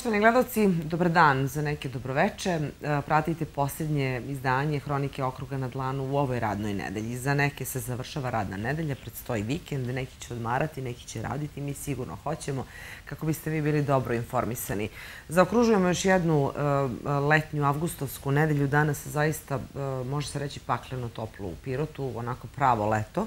Poštovani gledalci, dobar dan za neke dobroveče. E, pratite posljednje izdanje Hronike okruga na dlanu u ovoj radnoj nedelji. Za neke se završava radna nedelja, predstoji vikend, neki će odmarati, neki će raditi, mi sigurno hoćemo kako biste vi bili dobro informisani. Zaokružujemo još jednu e, letnju avgustovsku nedelju. Danas zaista, e, može se reći, pakleno toplo u Pirotu, onako pravo leto.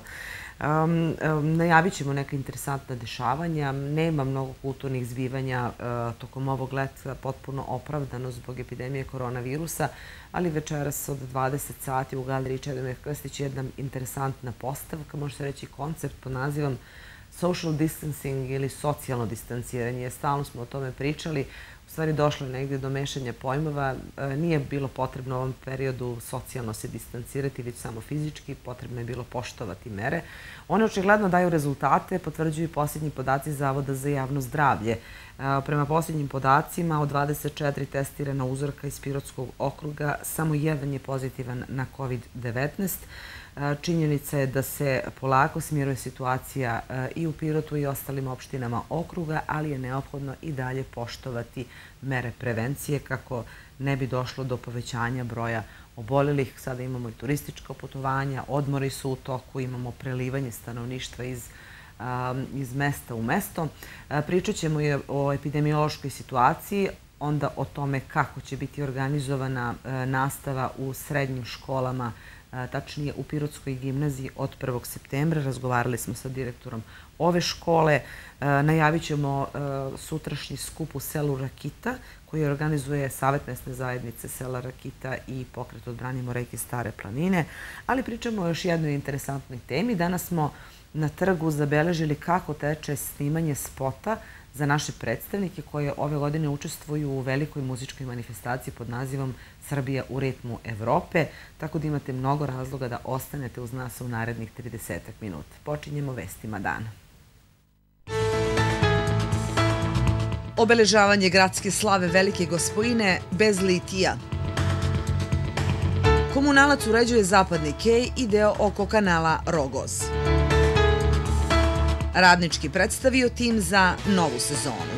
Um, najavit ćemo neka interesantna dešavanja. Nema mnogo kulturnih zbivanja uh, tokom ovog leta, potpuno opravdano zbog epidemije koronavirusa, ali večeras od 20 sati u galeriji Čedomir Krstić jedna interesantna postavka, može se reći koncept pod nazivom social distancing ili socijalno distanciranje. Stalno smo o tome pričali stvari došlo negde do mešanja pojmova. E, nije bilo potrebno u ovom periodu socijalno se distancirati, već samo fizički. Potrebno je bilo poštovati mere. One očigledno daju rezultate, potvrđuju posljednji podaci Zavoda za javno zdravlje. E, prema posljednjim podacima, od 24 testirana uzorka iz Pirotskog okruga, samo jedan je pozitivan na COVID-19. Činjenica je da se polako smiruje situacija i u Pirotu i ostalim opštinama okruga, ali je neophodno i dalje poštovati mere prevencije kako ne bi došlo do povećanja broja obolelih. Sada imamo i turističko putovanja, odmori su u toku, imamo prelivanje stanovništva iz iz mesta u mesto. Pričat ćemo i o epidemiološkoj situaciji, onda o tome kako će biti organizovana nastava u srednjim školama tačnije u Pirotskoj gimnaziji od 1. septembra. Razgovarali smo sa direktorom ove škole. Najavit ćemo sutrašnji skup u selu Rakita koji organizuje Savet mesne zajednice sela Rakita i pokret odbranimo reke Stare planine. Ali pričamo o još jednoj interesantnoj temi. Danas smo na trgu zabeležili kako teče snimanje spota za naše predstavnike koje ove godine učestvuju u velikoj muzičkoj manifestaciji pod nazivom Srbija u ritmu Evrope, tako da imate mnogo razloga da ostanete uz nas u narednih 30 minuta. Počinjemo vestima dana. Obeležavanje gradske slave Velike gospojine bez litija. Komunalac uređuje zapadni kej i deo oko kanala Rogoz. Radnički predstavio tim za novu sezonu.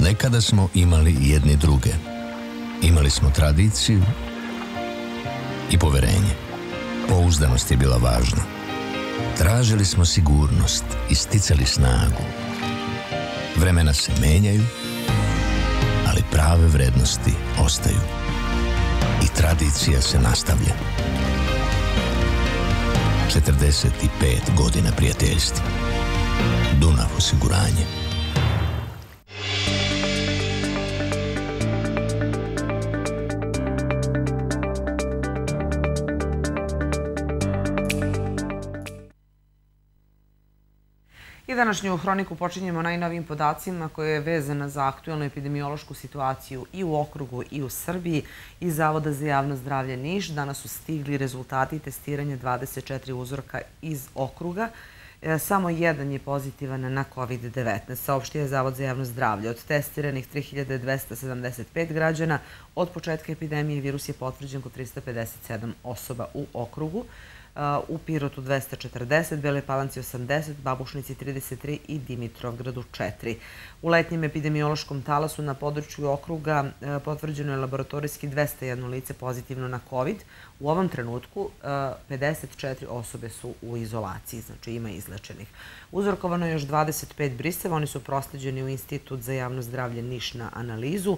Nekada smo imali jedni druge. Imali smo tradiciju i poverenje. Pouzdanost je bila važna. Tražili smo sigurnost i sticali snagu. Vremena se menjaju, ali prave vrednosti ostaju. I tradicija se nastavlja. 45 godina prijateljstva. Dunav osiguranje. Današnju hroniku počinjemo najnovim podacima koje je vezana za aktualnu epidemiološku situaciju i u okrugu i u Srbiji i Zavoda za javno zdravlje Niš. Danas su stigli rezultati testiranja 24 uzorka iz okruga. E, samo jedan je pozitivan na COVID-19, saopštio je Zavod za javno zdravlje. Od testiranih 3275 građana od početka epidemije virus je potvrđen kod 357 osoba u okrugu u Pirotu 240, Bele Palanci 80, Babušnici 33 i Dimitrovgradu 4. U letnjem epidemiološkom talasu na području okruga e, potvrđeno je laboratorijski 201 lice pozitivno na COVID. U ovom trenutku 54 e, osobe su u izolaciji, znači ima izlečenih. Uzorkovano je još 25 briseva, oni su prosleđeni u Institut za javno zdravlje Niš na analizu.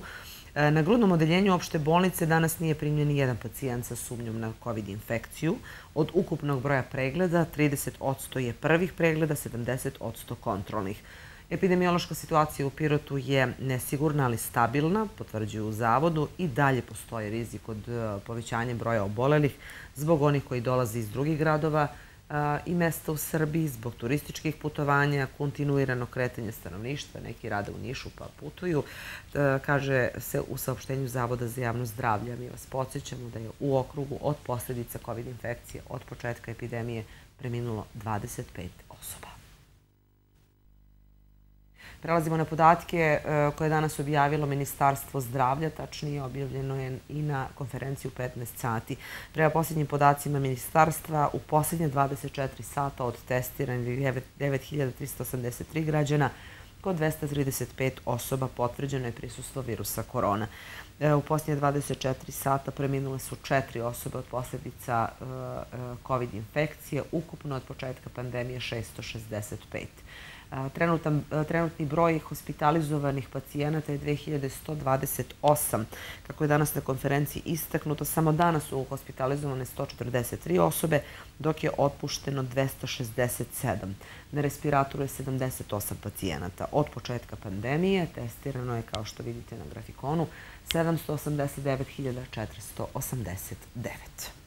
E, na grudnom odeljenju opšte bolnice danas nije primljen ni jedan pacijent sa sumnjom na COVID infekciju. Od ukupnog broja pregleda, 30% je prvih pregleda, 70% kontrolnih. Epidemiološka situacija u Pirotu je nesigurna, ali stabilna, potvrđuju u Zavodu i dalje postoje rizik od e, povećanja broja obolelih zbog onih koji dolaze iz drugih gradova, i mesta u Srbiji zbog turističkih putovanja, kontinuirano kretanje stanovništva, neki rade u Nišu pa putuju. E, kaže se u saopštenju Zavoda za javno zdravlje. Mi vas podsjećamo da je u okrugu od posledica COVID infekcije od početka epidemije preminulo 25 osoba. Prelazimo na podatke e, koje je danas objavilo Ministarstvo zdravlja, tačnije objavljeno je i na konferenciju 15 sati. Prema posljednjim podacima Ministarstva, u posljednje 24 sata od testirani 9383 građana, kod 235 osoba potvrđeno je prisustvo virusa korona. E, u posljednje 24 sata preminule su četiri osobe od posljedica e, COVID infekcije, ukupno od početka pandemije 665. Trenutan, trenutni broj hospitalizovanih pacijenata je 2128. Kako je danas na konferenciji istaknuto, samo danas su hospitalizovane 143 osobe, dok je otpušteno 267. Na respiratoru je 78 pacijenata. Od početka pandemije testirano je, kao što vidite na grafikonu, 789.489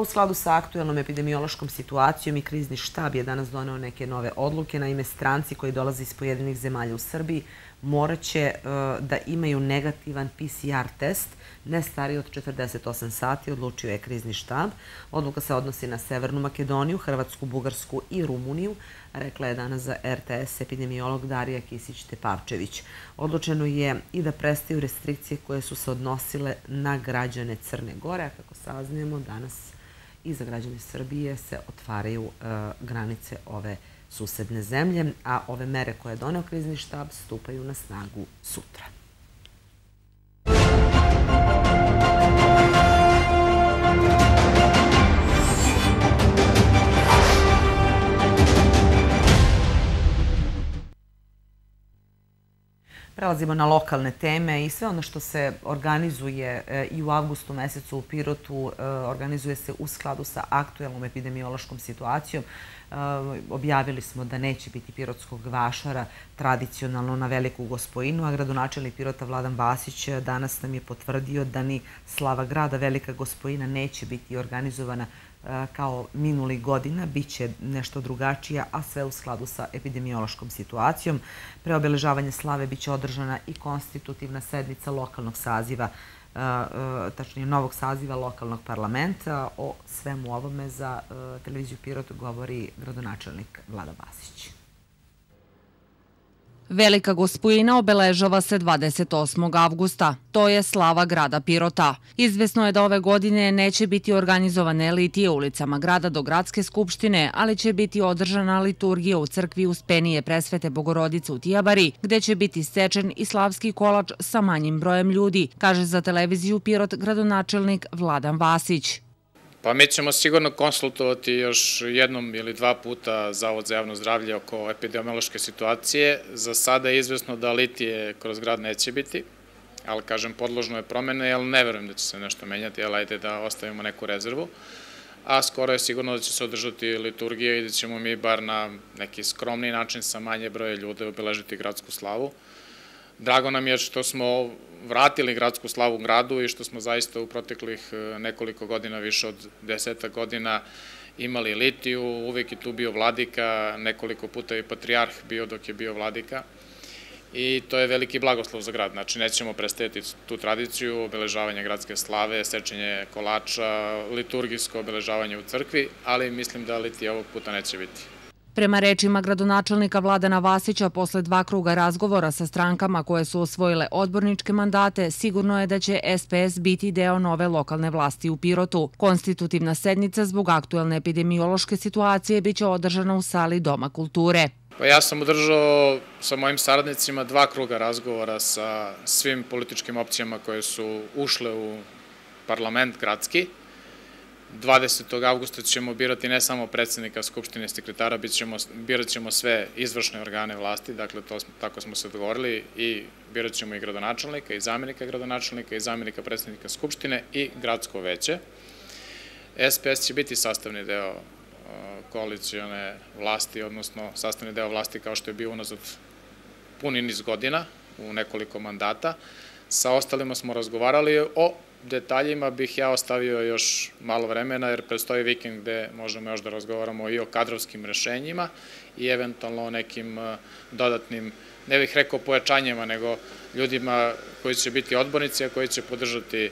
u skladu sa aktuelnom epidemiološkom situacijom i krizni štab je danas doneo neke nove odluke. Naime, stranci koji dolaze iz pojedinih zemalja u Srbiji moraće e, da imaju negativan PCR test ne stariji od 48 sati, odlučio je krizni štab. Odluka se odnosi na Severnu Makedoniju, Hrvatsku, Bugarsku i Rumuniju, rekla je danas za RTS epidemiolog Darija Kisić-Tepavčević. Odlučeno je i da prestaju restrikcije koje su se odnosile na građane Crne Gore, a kako saznajemo danas i za građane Srbije se otvaraju e, granice ove susedne zemlje, a ove mere koje je doneo krizni štab stupaju na snagu sutra. Prelazimo na lokalne teme i sve ono što se organizuje e, i u avgustu mesecu u Pirotu e, organizuje se u skladu sa aktuelnom epidemiološkom situacijom. E, objavili smo da neće biti pirotskog vašara tradicionalno na Veliku gospojinu, a gradonačelnik Pirota Vladan Vasić danas nam je potvrdio da ni slava grada Velika gospojina neće biti organizovana kao minuli godina, bit će nešto drugačija, a sve u skladu sa epidemiološkom situacijom. Pre obeležavanja slave bit će održana i konstitutivna sednica lokalnog saziva, tačnije novog saziva lokalnog parlamenta. O svemu ovome za televiziju Pirot govori gradonačelnik Vlada Basić. Velika gospujina obeležava se 28. avgusta. To je slava grada Pirota. Izvesno je da ove godine neće biti organizovane litije ulicama grada do gradske skupštine, ali će biti održana liturgija u crkvi Uspenije presvete Bogorodice u Tijabari, gde će biti stečen i slavski kolač sa manjim brojem ljudi, kaže za televiziju Pirot gradonačelnik Vladan Vasić. Pa mi ćemo sigurno konsultovati još jednom ili dva puta Zavod za javno zdravlje oko epidemiološke situacije. Za sada je izvesno da litije kroz grad neće biti, ali kažem podložno je promene, jer ne verujem da će se nešto menjati, ali ajde da ostavimo neku rezervu. A skoro je sigurno da će se održati liturgija i da ćemo mi bar na neki skromni način sa manje broje ljude obeležiti gradsku slavu. Drago nam je što smo vratili gradsku slavu gradu i što smo zaista u proteklih e, nekoliko godina, više od deseta godina, imali litiju, uvek je tu bio vladika, nekoliko puta je patrijarh bio dok je bio vladika i to je veliki blagoslov za grad. Znači, nećemo predstaviti tu tradiciju, obeležavanje gradske slave, sečenje kolača, liturgijsko obeležavanje u crkvi, ali mislim da litija ovog puta neće biti. Prema rečima gradonačelnika Vladana Vasića, posle dva kruga razgovora sa strankama koje su osvojile odborničke mandate, sigurno je da će SPS biti deo nove lokalne vlasti u Pirotu. Konstitutivna sednica zbog aktuelne epidemiološke situacije biće održana u sali Doma kulture. Pa ja sam održao sa mojim saradnicima dva kruga razgovora sa svim političkim opcijama koje su ušle u parlament gradski 20. augusta ćemo birati ne samo predsednika Skupštine sekretara, birat ćemo sve izvršne organe vlasti, dakle to, tako smo se dogovorili i birat ćemo i gradonačelnika i zamenika gradonačelnika i zamenika predsednika Skupštine i gradsko veće. SPS će biti sastavni deo koalicijone vlasti, odnosno sastavni deo vlasti kao što je bio unazad puni niz godina u nekoliko mandata. Sa ostalima smo razgovarali o detaljima bih ja ostavio još malo vremena, jer predstoji vikend gde možemo još da razgovaramo i o kadrovskim rešenjima i eventualno o nekim uh, dodatnim, ne bih rekao pojačanjima, nego ljudima koji će biti odbornici, a koji će podržati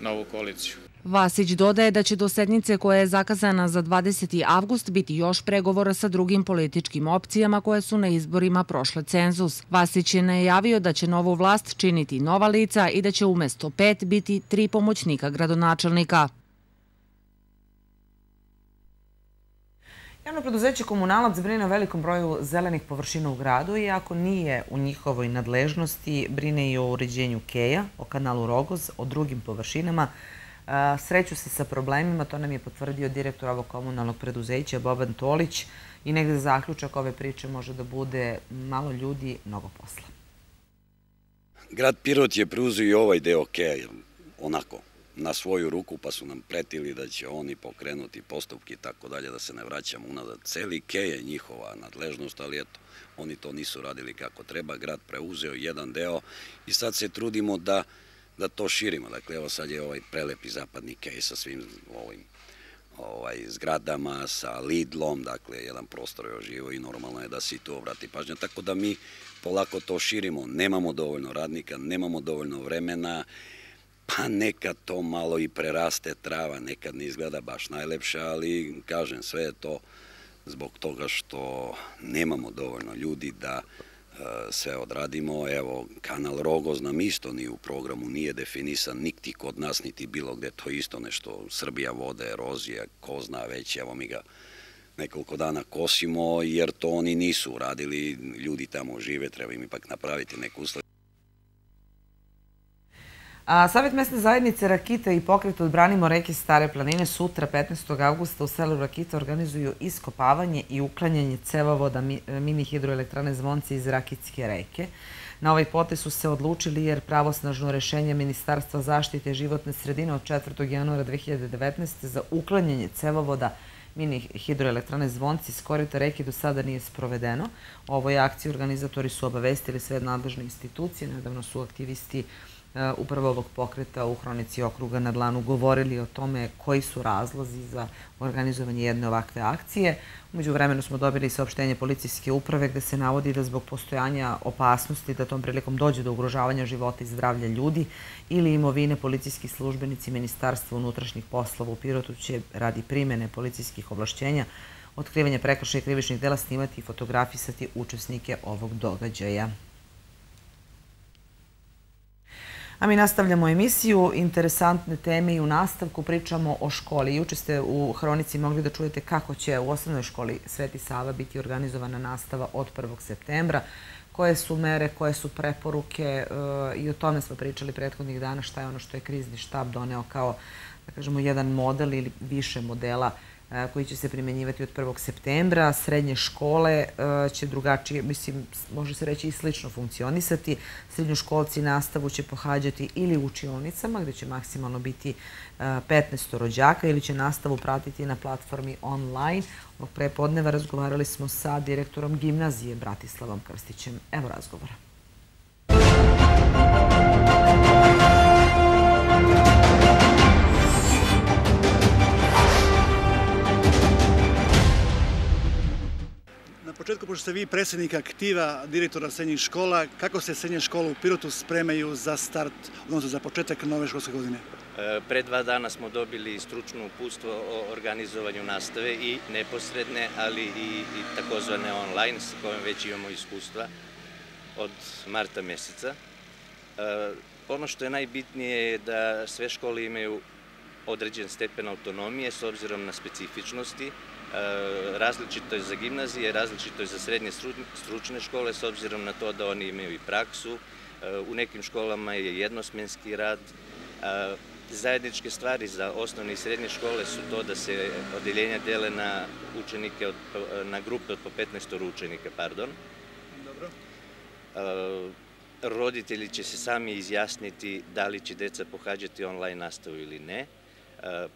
novu koaliciju. Vasić dodaje da će do sednice koja je zakazana za 20. avgust biti još pregovora sa drugim političkim opcijama koje su na izborima prošle cenzus. Vasić je najavio da će novu vlast činiti nova lica i da će umesto pet biti tri pomoćnika gradonačelnika. Javno preduzeće Komunalac brine o velikom broju zelenih površina u gradu i ako nije u njihovoj nadležnosti, brine i o uređenju Keja, o kanalu Rogoz, o drugim površinama. Sreću se sa problemima, to nam je potvrdio direktor ovog komunalnog preduzeća Boban Tolić i negde zaključak ove priče može da bude malo ljudi, mnogo posla. Grad Pirot je preuzio i ovaj deo Keja, onako, na svoju ruku, pa su nam pretili da će oni pokrenuti postupki i tako dalje, da se ne vraćamo unazad. Celi Ke je njihova nadležnost, ali eto, oni to nisu radili kako treba. Grad preuzeo jedan deo i sad se trudimo da, da to širimo. Dakle, evo sad je ovaj prelepi zapadni Kej sa svim ovim ovaj, zgradama, sa Lidlom, dakle, jedan prostor je oživo i normalno je da se tu obrati pažnja. Tako da mi polako to širimo. Nemamo dovoljno radnika, nemamo dovoljno vremena, pa nekad to malo i preraste trava, nekad ne izgleda baš najlepše, ali kažem, sve je to zbog toga što nemamo dovoljno ljudi da sve odradimo. Evo, kanal Rogoz nam isto ni u programu nije definisan, niti kod nas, niti bilo gde, to isto nešto, Srbija vode, erozija, ko zna već, evo mi ga nekoliko dana kosimo, jer to oni nisu uradili, ljudi tamo žive, treba im ipak napraviti neku uslov. A, Savjet mesne zajednice Rakita i pokret Odbranimo reke Stare planine sutra 15. augusta u selu Rakita organizuju iskopavanje i uklanjanje cevovoda mini hidroelektrane Zvonci iz Rakitske reke. Na ovaj potez su se odlučili jer pravosnažno rešenje Ministarstva zaštite životne sredine od 4. januara 2019. za uklanjanje cevovoda mini hidroelektrane Zvonci iz korita reke do sada nije sprovedeno. Ovoj akciji organizatori su obavestili sve nadležne institucije. Nedavno su aktivisti upravo ovog pokreta u Hronici okruga na dlanu govorili o tome koji su razlozi za organizovanje jedne ovakve akcije. Umeđu vremenu smo dobili saopštenje policijske uprave gde se navodi da zbog postojanja opasnosti da tom prilikom dođe do ugrožavanja života i zdravlja ljudi ili imovine policijski službenici Ministarstva unutrašnjih poslova u Pirotu će radi primene policijskih ovlašćenja otkrivanja prekršaja i krivičnih dela snimati i fotografisati učesnike ovog događaja. A mi nastavljamo emisiju, interesantne teme i u nastavku pričamo o školi. Juče ste u Hronici mogli da čujete kako će u osnovnoj školi Sveti Sava biti organizovana nastava od 1. septembra, koje su mere, koje su preporuke e, i o tome smo pričali prethodnih dana, šta je ono što je krizni štab doneo kao, da kažemo, jedan model ili više modela koji će se primenjivati od 1. septembra. Srednje škole će drugačije, mislim, može se reći i slično funkcionisati. Srednjoškolci nastavu će pohađati ili u učionicama, gde će maksimalno biti 15 rođaka, ili će nastavu pratiti na platformi online. Ovog prepodneva razgovarali smo sa direktorom gimnazije Bratislavom Krstićem. Evo razgovora. Početku, pošto ste vi predsednik aktiva direktora srednjih škola, kako se srednje škole u Pirotu spremaju za start, odnosno za početak nove školske godine? E, pre dva dana smo dobili stručno upustvo o organizovanju nastave i neposredne, ali i, i takozvane online, s kojom već imamo iskustva od marta meseca. E, ono što je najbitnije je da sve škole imaju određen stepen autonomije s obzirom na specifičnosti, različito je za gimnazije, različito je za srednje stručne škole s obzirom na to da oni imaju i praksu. U nekim školama je jednosmenski rad. Zajedničke stvari za osnovne i srednje škole su to da se odeljenja dele na učenike, na grupe od po 15 učenika, pardon. Dobro. Roditelji će se sami izjasniti da li će deca pohađati online nastavu ili ne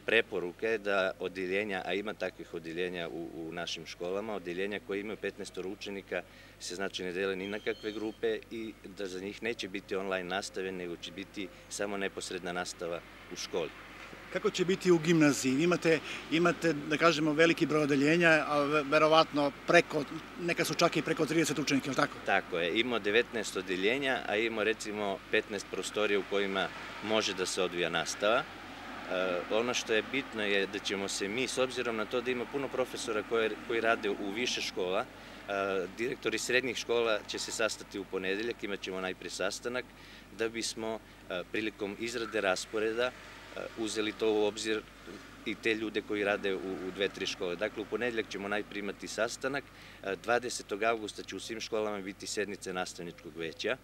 preporuke da odeljenja, a ima takvih odeljenja u, u našim školama, odeljenja koje imaju 15 učenika se znači ne dele ni na kakve grupe i da za njih neće biti online nastave, nego će biti samo neposredna nastava u školi. Kako će biti u gimnaziji? Imate, imate da kažemo, veliki broj odeljenja, a verovatno preko, neka su čak i preko 30 učenika, ili tako? Tako je, imamo 19 odeljenja, a imamo recimo 15 prostorija u kojima može da se odvija nastava Ono što je bitno je da ćemo se mi, s obzirom na to da ima puno profesora koji rade u više škola, direktori srednjih škola će se sastati u ponedeljak, imat ćemo najpre sastanak, da bismo prilikom izrade rasporeda uzeli to u obzir i te ljude koji rade u dve, tri škole. Dakle, u ponedeljak ćemo najpre imati sastanak, 20. augusta će u svim školama biti sednice nastavničkog veća.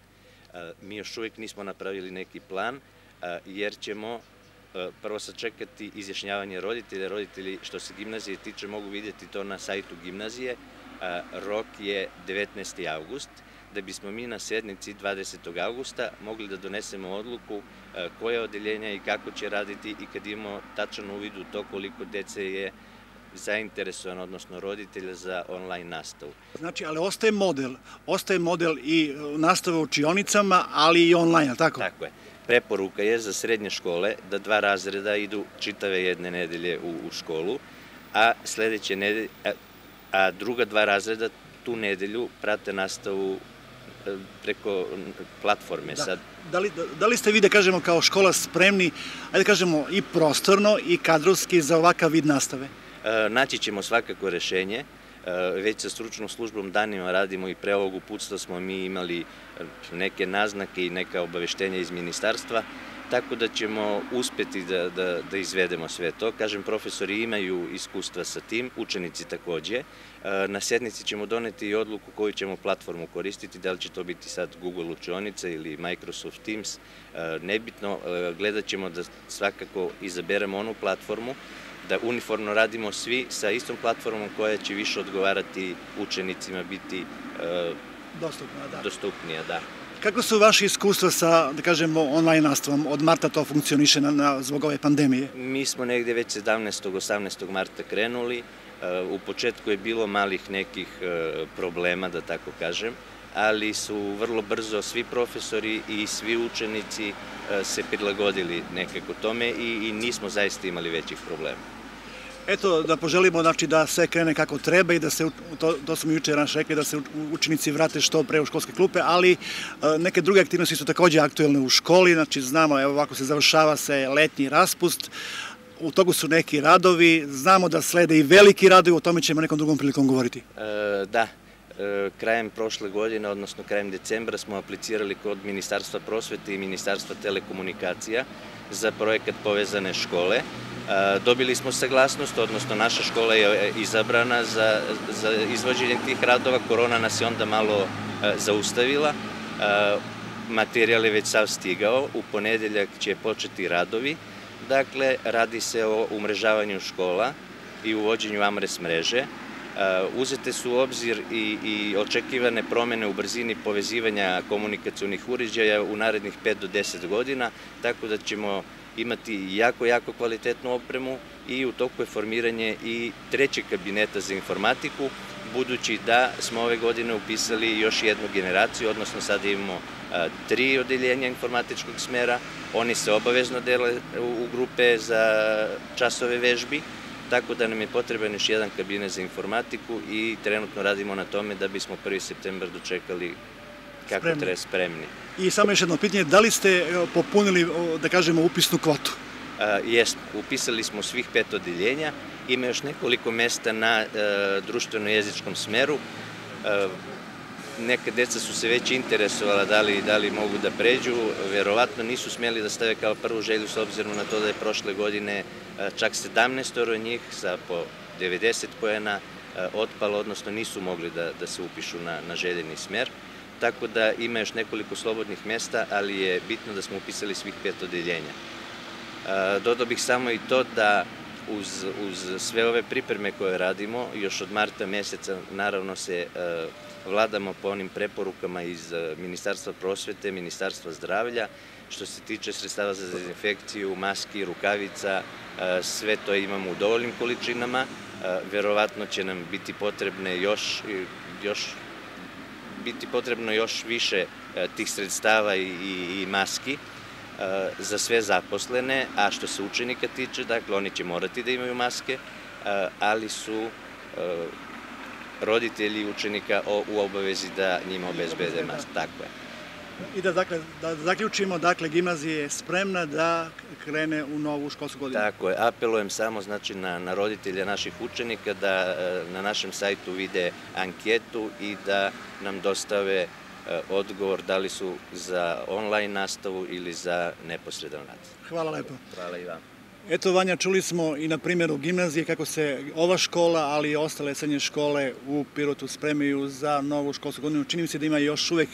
Mi još uvijek nismo napravili neki plan, jer ćemo prvo sačekati izjašnjavanje roditelja. Roditelji, što se gimnazije tiče, mogu vidjeti to na sajtu gimnazije. Rok je 19. august, da bismo mi na sednici 20. augusta mogli da donesemo odluku koje odeljenja i kako će raditi i kad imamo tačan uvid u to koliko dece je zainteresovan, odnosno roditelja za online nastavu. Znači, ali ostaje model, ostaje model i nastave u učionicama, ali i online, tako? Tako je. Preporuka je za srednje škole da dva razreda idu čitave jedne nedelje u, u školu, a sledeće nedelje, a, a druga dva razreda tu nedelju prate nastavu preko platforme. Da. Sad. Da, li, da li ste vi, da kažemo, kao škola spremni, ajde da kažemo, i prostorno i kadrovski za ovakav vid nastave? E, naći ćemo svakako rešenje. E, već sa stručnom službom danima radimo i pre ovog uputstva smo mi imali neke naznake i neka obaveštenja iz ministarstva tako da ćemo uspeti da, da, da izvedemo sve to. Kažem, profesori imaju iskustva sa tim, učenici takođe. E, na sednici ćemo doneti i odluku koju ćemo platformu koristiti, da li će to biti sad Google učionica ili Microsoft Teams. E, nebitno, e, gledat ćemo da svakako izaberemo onu platformu da uniformno radimo svi sa istom platformom koja će više odgovarati učenicima, biti dostupnija. Da. Dostupnija, da. Kako su vaše iskustva sa, da kažemo, online nastavom? Od marta to funkcioniše na, na, zbog ove pandemije? Mi smo negde već 17. 18. marta krenuli. U početku je bilo malih nekih e, problema, da tako kažem, ali su vrlo brzo svi profesori i svi učenici e, se prilagodili nekako tome i, i nismo zaista imali većih problema. Eto, da poželimo znači, da sve krene kako treba i da se, to, to smo juče naš rekli, da se učenici vrate što pre u školske klupe, ali e, neke druge aktivnosti su takođe aktuelne u školi, znači znamo, evo ovako se završava se letnji raspust, u togu su neki radovi, znamo da slede i veliki radovi, o tome ćemo nekom drugom prilikom govoriti. E, da, e, krajem prošle godine, odnosno krajem decembra, smo aplicirali kod Ministarstva prosvete i Ministarstva telekomunikacija za projekat Povezane škole. Dobili smo saglasnost, odnosno naša škola je izabrana za, za izvođenje tih radova. Korona nas je onda malo zaustavila. Materijal je već sav stigao. U ponedeljak će početi radovi. Dakle, radi se o umrežavanju škola i uvođenju AMRES mreže. Uzete su u obzir i, i očekivane promene u brzini povezivanja komunikacijnih uređaja u narednih 5 do 10 godina, tako da ćemo imati jako, jako kvalitetnu opremu i u toku je formiranje i trećeg kabineta za informatiku, budući da smo ove godine upisali još jednu generaciju, odnosno sada imamo tri odeljenja informatičkog smera, oni se obavezno dele u grupe za časove vežbi, tako da nam je potreban još jedan kabinet za informatiku i trenutno radimo na tome da bismo 1. septembar dočekali kako spremni. treba spremni. I samo još jedno pitanje, da li ste popunili, da kažemo, upisnu kvotu? jesmo, upisali smo svih pet odeljenja, ima još nekoliko mesta na društveno-jezičkom smeru. neka deca su se već interesovala da li, da li mogu da pređu, verovatno nisu smeli da stave kao prvu želju s obzirom na to da je prošle godine čak 17 njih sa po 90 pojena otpalo, odnosno nisu mogli da, da se upišu na, na željeni smer tako da ima još nekoliko slobodnih mesta, ali je bitno da smo upisali svih pet odeljenja. Dodao bih samo i to da uz, uz sve ove pripreme koje radimo, još od marta meseca naravno se vladamo po onim preporukama iz Ministarstva prosvete, Ministarstva zdravlja, što se tiče sredstava za dezinfekciju, maski, rukavica, sve to imamo u dovoljnim količinama, verovatno će nam biti potrebne još, još biti potrebno još više e, tih sredstava i, i, maski e, za sve zaposlene, a što se učenika tiče, dakle, oni će morati da imaju maske, e, ali su roditelji učenika u obavezi da njima obezbede maske. Tako je. I da, dakle, da zaključimo, dakle, gimnazija je spremna da krene u novu školsku godinu. Tako je, apelujem samo znači, na, na roditelje naših učenika da e, na našem sajtu vide anketu i da nam dostave e, odgovor da li su za online nastavu ili za neposredan rad. Hvala lepo. Hvala i vam. Eto, Vanja, čuli smo i na primjeru gimnazije kako se ova škola, ali i ostale srednje škole u Pirotu spremaju za novu školsku godinu. Čini mi se da ima još uvek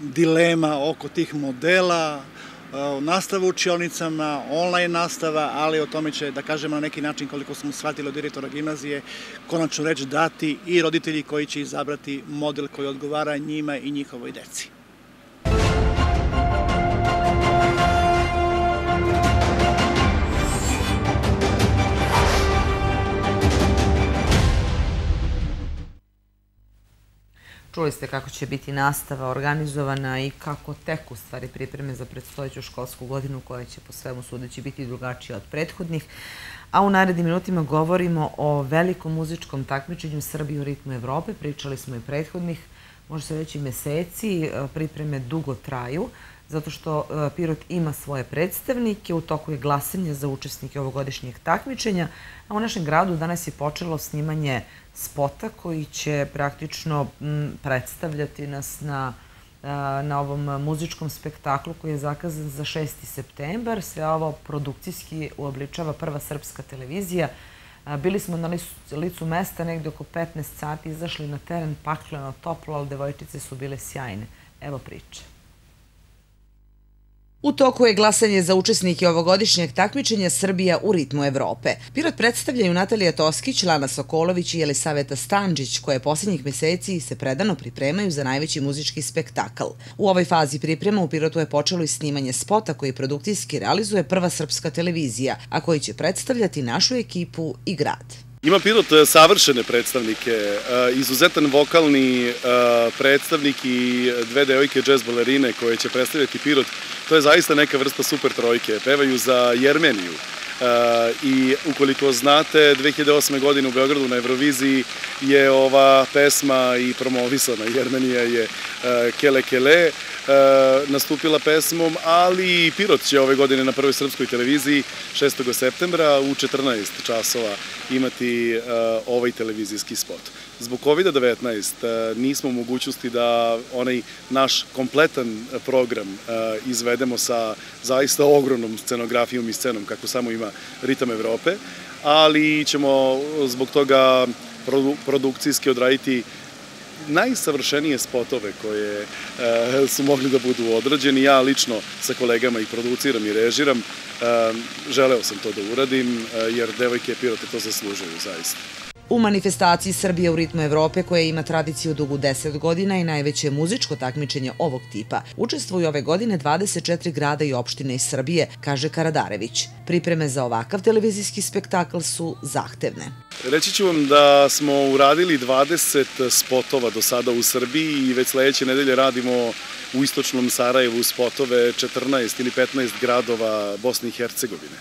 dilema oko tih modela, e, nastava u učionicama, online nastava, ali o tome će, da kažemo na neki način, koliko smo shvatili od direktora gimnazije, konačno reći dati i roditelji koji će izabrati model koji odgovara njima i njihovoj deci. Čuli ste kako će biti nastava organizovana i kako teku stvari pripreme za predstojeću školsku godinu koja će po svemu sudeći biti drugačija od prethodnih. A u narednim minutima govorimo o velikom muzičkom takmičenju Srbije u ritmu Evrope. Pričali smo i prethodnih, može se reći meseci, pripreme dugo traju zato što e, Pirot ima svoje predstavnike, u toku je glasanje za učesnike ovogodišnjeg takmičenja, a u našem gradu danas je počelo snimanje spota koji će praktično predstavljati nas na na ovom muzičkom spektaklu koji je zakazan za 6. septembar. Sve ovo produkcijski uobličava prva srpska televizija. Bili smo na licu mesta negde oko 15 sati, izašli na teren pakleno, toplo, ali devojčice su bile sjajne. Evo priče. U toku je glasanje za učesnike ovogodišnjeg takmičenja Srbija u ritmu Evrope. Pirot predstavljaju Natalija Toskić, Lana Sokolović i Elisaveta Stanđić, koje posljednjih meseci se predano pripremaju za najveći muzički spektakl. U ovoj fazi priprema u Pirotu je počelo i snimanje spota koji produkcijski realizuje prva srpska televizija, a koji će predstavljati našu ekipu i grad. Ima Pirot e, savršene predstavnike, e, izuzetan vokalni e, predstavnik i dve devojke džez balerine koje će predstavljati Pirot. To je zaista neka vrsta super trojke. Pevaju za Jermeniju. I ukoliko znate, 2008. godine u Beogradu na Euroviziji je ova pesma i promovisana. Jermenija je Kele Kele nastupila pesmom, ali i Pirot će ove godine na prvoj srpskoj televiziji 6. septembra u 14 časova imati ovaj televizijski spot. Zbog COVID-19 uh, nismo u mogućnosti da onaj naš kompletan program uh, izvedemo sa zaista ogromnom scenografijom i scenom kako samo ima Ritam Evrope, ali ćemo zbog toga produkcijski odraditi najsavršenije spotove koje e, su mogli da budu odrađeni. Ja lično sa kolegama ih produciram i režiram. E, želeo sam to da uradim e, jer devojke Pirote to zaslužuju zaista. U manifestaciji Srbije u ritmu Evrope, koja ima tradiciju dugu 10 godina i najveće muzičko takmičenje ovog tipa, učestvuju ove godine 24 grada i opštine iz Srbije, kaže Karadarević. Pripreme za ovakav televizijski spektakl su zahtevne. Reći ću vam da smo uradili 20 spotova do sada u Srbiji i već sledeće nedelje radimo u istočnom Sarajevu spotove 14 ili 15 gradova Bosne i Hercegovine.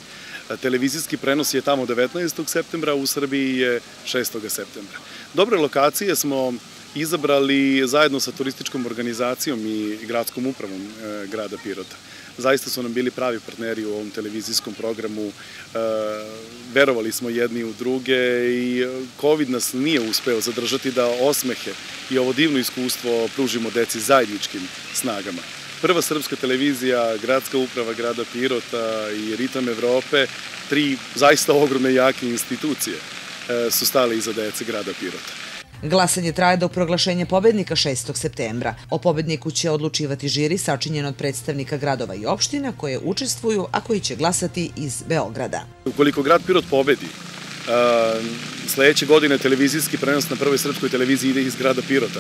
Televizijski prenos je tamo 19. septembra, u Srbiji je 6. septembra. Dobre lokacije smo izabrali zajedno sa turističkom organizacijom i gradskom upravom e, grada Pirota. Zaista su nam bili pravi partneri u ovom televizijskom programu. E, verovali smo jedni u druge i COVID nas nije uspeo zadržati da osmehe i ovo divno iskustvo pružimo deci zajedničkim snagama. Prva srpska televizija, gradska uprava grada Pirota i Ritam Evrope, tri zaista ogromne jake institucije e, su stali iza dece grada Pirota. Glasanje traje do proglašenja pobednika 6. septembra. O pobedniku će odlučivati žiri sačinjen od predstavnika gradova i opština koje učestvuju, a koji će glasati iz Beograda. Ukoliko grad Pirot pobedi, sledeće godine televizijski prenos na prvoj srpskoj televiziji ide iz grada Pirota.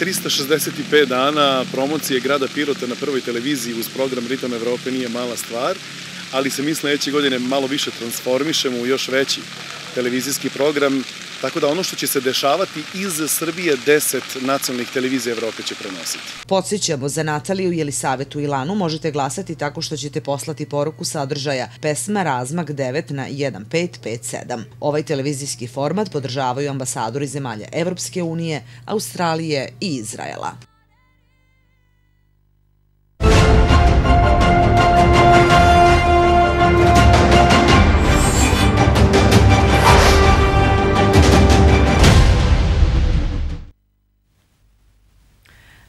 365 dana promocije grada Pirota na prvoj televiziji uz program Ritam Evrope nije mala stvar, ali se mi sledeće godine malo više transformišemo u još veći televizijski program, tako da ono što će se dešavati iz Srbije 10 nacionalnih televizija Evrope će prenositi. Podsjećamo, za Nataliju, Jelisavetu i Lanu možete glasati tako što ćete poslati poruku sadržaja pesma Razmak 9 na 1557. Ovaj televizijski format podržavaju ambasadori zemalja Evropske unije, Australije i Izraela.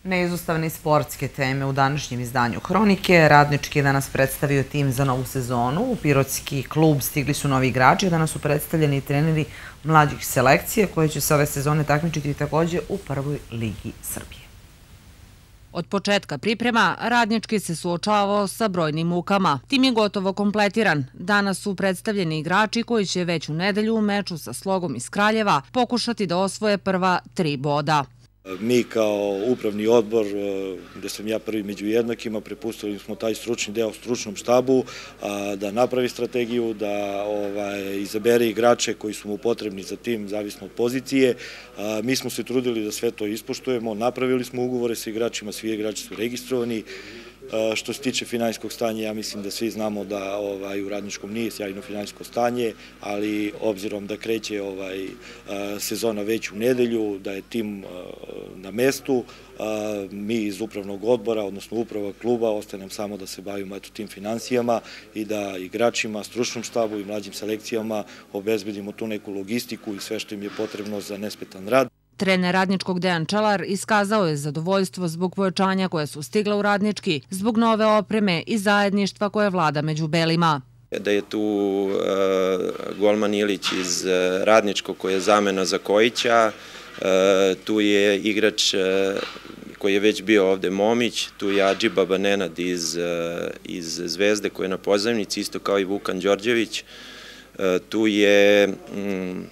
Neizostavne sportske teme u današnjem izdanju Hronike. Radnički je danas predstavio tim za novu sezonu. U Pirotski klub stigli su novi igrači, danas su predstavljeni treneri mlađih selekcije koje će se ove sezone takmičiti takođe u prvoj ligi Srbije. Od početka priprema Radnički se suočavao sa brojnim mukama. Tim je gotovo kompletiran. Danas su predstavljeni igrači koji će već u nedelju u meču sa slogom iz Kraljeva pokušati da osvoje prva tri boda. Mi kao upravni odbor, e, gde sam ja prvi među jednakima, prepustili smo taj stručni deo stručnom štabu da napravi strategiju, da ovaj, izabere igrače koji su mu potrebni za tim, zavisno od pozicije. Mi smo se trudili da sve to ispoštujemo, napravili smo ugovore sa igračima, svi igrači su registrovani, Što se tiče finansijskog stanja, ja mislim da svi znamo da ovaj, u radničkom nije sjajno finansijsko stanje, ali obzirom da kreće ovaj, sezona već u nedelju, da je tim na mestu, mi iz upravnog odbora, odnosno uprava kluba, ostaje samo da se bavimo eto, tim financijama i da igračima, stručnom štabu i mlađim selekcijama obezbedimo tu neku logistiku i sve što im je potrebno za nespetan rad. Trener radničkog Dejan Čelar iskazao je zadovoljstvo zbog pojačanja koje su stigla u radnički, zbog nove opreme i zajedništva koje vlada među belima. Da je tu uh, golman Ilić iz uh, radničkog koji je zamena za Kojića, uh, tu je igrač koji je već bio ovde Momić, tu je Adžiba Banenad iz, iz Zvezde koji je na pozemnici, isto kao i Vukan Đorđević, tu je mm,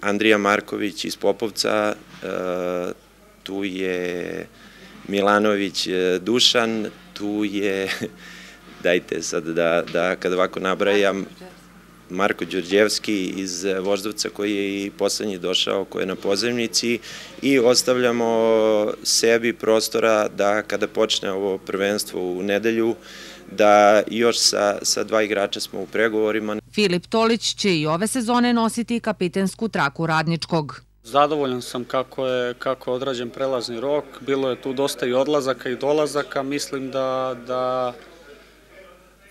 Andrija Marković iz Popovca, e, tu je Milanović e, Dušan, tu je, dajte sad da, da kad ovako nabrajam, Marko Đorđevski iz Voždovca koji je i poslednji došao, koji je na pozemnici i ostavljamo sebi prostora da kada počne ovo prvenstvo u nedelju, da još sa, sa dva igrača smo u pregovorima. Filip Tolić će i ove sezone nositi kapitensku traku radničkog. Zadovoljan sam kako je, kako je odrađen prelazni rok. Bilo je tu dosta i odlazaka i dolazaka. Mislim da, da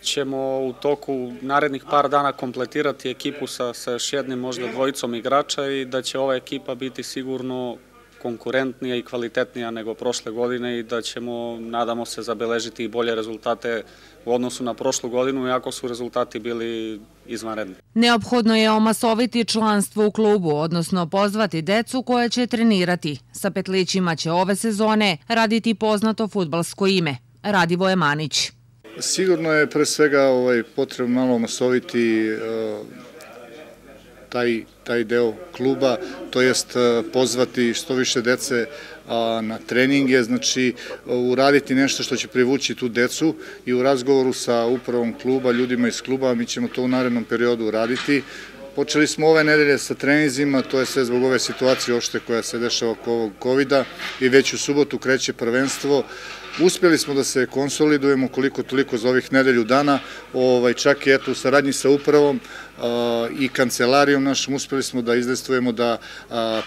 ćemo u toku narednih par dana kompletirati ekipu sa, sa još jednim možda dvojicom igrača i da će ova ekipa biti sigurno konkurentnija i kvalitetnija nego prošle godine i da ćemo, nadamo se, zabeležiti i bolje rezultate u odnosu na prošlu godinu, iako su rezultati bili izvanredni. Neophodno je omasoviti članstvo u klubu, odnosno pozvati decu koje će trenirati. Sa petlićima će ove sezone raditi poznato futbalsko ime, Radivoje Manić. Sigurno je pre svega ovaj, potrebno malo omasoviti uh, taj, taj deo kluba, to jest e, pozvati što više dece na treninge, znači uraditi nešto što će privući tu decu i u razgovoru sa upravom kluba, ljudima iz kluba, mi ćemo to u narednom periodu uraditi. Počeli smo ove nedelje sa trenizima, to je sve zbog ove situacije ošte koja se dešava oko ovog COVID-a i već u subotu kreće prvenstvo. Uspjeli smo da se konsolidujemo koliko toliko za ovih nedelju dana, ovaj, čak i eto u saradnji sa upravom i kancelarijom našom uspjeli smo da izdestvujemo da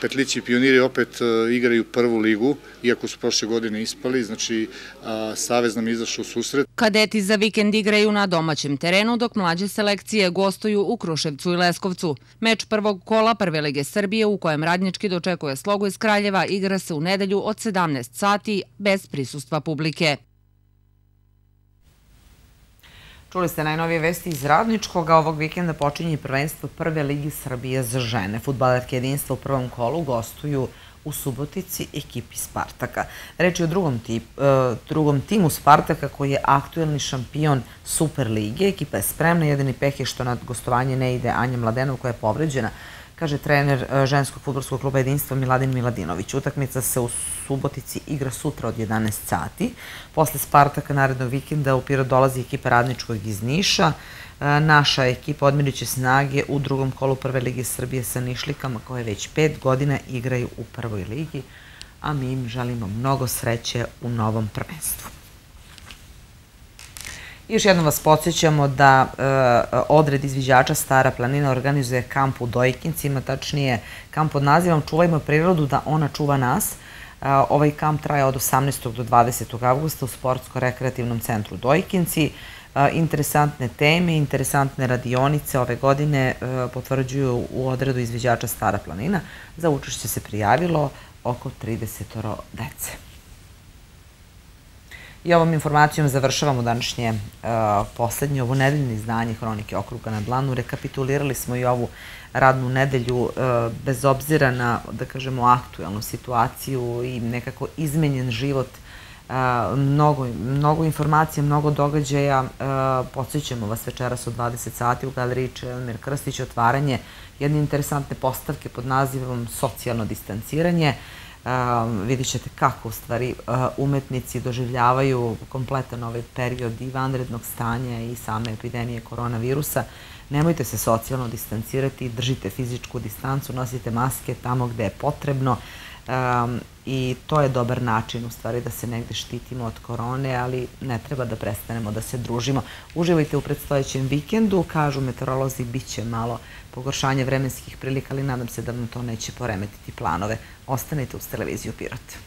Petlići i pioniri opet igraju prvu ligu, iako su prošle godine ispali, znači Savez nam izašao u susret. Kadeti za vikend igraju na domaćem terenu, dok mlađe selekcije gostuju u Kruševcu i Leskovcu. Meč prvog kola Prve lige Srbije u kojem Radnički dočekuje slogu iz Kraljeva igra se u nedelju od 17 sati bez prisustva publike publike. Čuli ste najnovije vesti iz Radničkog, a ovog vikenda počinje prvenstvo Prve ligi Srbije za žene. Futbalerke jedinstva u prvom kolu gostuju u Subotici ekipi Spartaka. Reč je o drugom, uh, drugom timu Spartaka koji je aktuelni šampion Super lige. Ekipa je spremna, jedini peh je što nad gostovanje ne ide Anja Mladenov koja je povređena kaže trener e, ženskog futbolskog kluba jedinstva Miladin Miladinović. Utakmica se u Subotici igra sutra od 11 sati. Posle Spartaka narednog vikenda u Pirot dolazi ekipa radničkog iz Niša. E, naša ekipa odmirit će snage u drugom kolu Prve lige Srbije sa Nišlikama koje već pet godina igraju u prvoj ligi, a mi im želimo mnogo sreće u novom prvenstvu. Još jednom vas podsjećamo da e, odred izviđača Stara planina organizuje kamp u Dojkincima, tačnije kamp pod nazivom Čuvajmo prirodu da ona čuva nas. E, ovaj kamp traje od 18. do 20. augusta u Sportsko-rekreativnom centru Dojkinci. E, interesantne teme, interesantne radionice ove godine potvrđuju u odredu izviđača Stara planina. Za učešće se prijavilo oko 30 dece. I ovom informacijom završavamo današnje poslednje ovo nedeljne izdanje Hronike okruga na dlanu. Rekapitulirali smo i ovu radnu nedelju bez obzira na, da kažemo, aktuelnu situaciju i nekako izmenjen život mnogo, mnogo informacija, mnogo događaja. Podsjećamo vas večeras u 20 sati u galeriji Čelmir Krstić otvaranje jedne interesantne postavke pod nazivom Socijalno distanciranje. Vidjet ćete kako u stvari umetnici doživljavaju kompletan ovaj period i vanrednog stanja i same epidemije koronavirusa. Nemojte se socijalno distancirati, držite fizičku distancu, nosite maske tamo gde je potrebno i to je dobar način u stvari da se negde štitimo od korone, ali ne treba da prestanemo da se družimo. Uživajte u predstojećem vikendu, kažu meteorolozi, bit će malo pogoršanje vremenskih prilika, ali nadam se da vam to neće poremetiti planove. Ostanite uz televiziju Pirot.